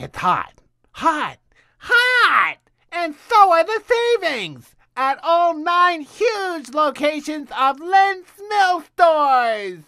It's hot, hot, hot! And so are the savings at all nine huge locations of Lynn's Mill stores.